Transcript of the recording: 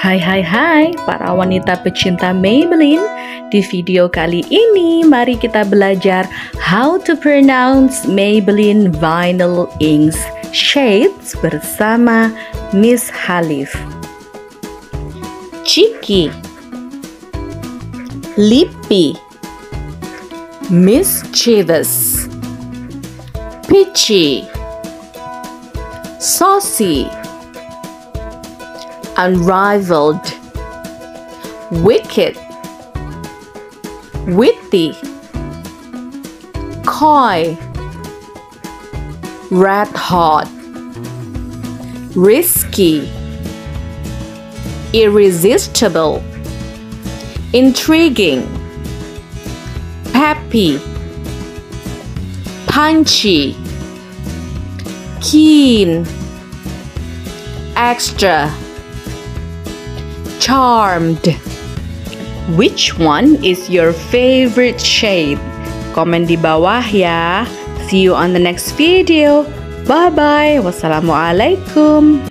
Hai hai hai para wanita pecinta Maybelline. Di video kali ini mari kita belajar How to pronounce Maybelline Vinyl Inks Shades bersama Miss Halif. Cheeky. Lippy. Mischievous. Peachy. Saucy unrivaled, wicked, witty, coy, red hot, risky, irresistible, intriguing, peppy, punchy, keen, extra charmed. Which one is your favorite shade? Komen di bawah ya. See you on the next video. Bye bye. Wassalamualaikum.